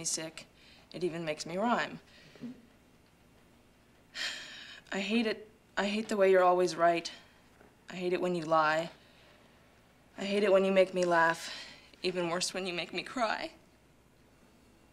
me sick. It even makes me rhyme. I hate it. I hate the way you're always right. I hate it when you lie. I hate it when you make me laugh. Even worse when you make me cry.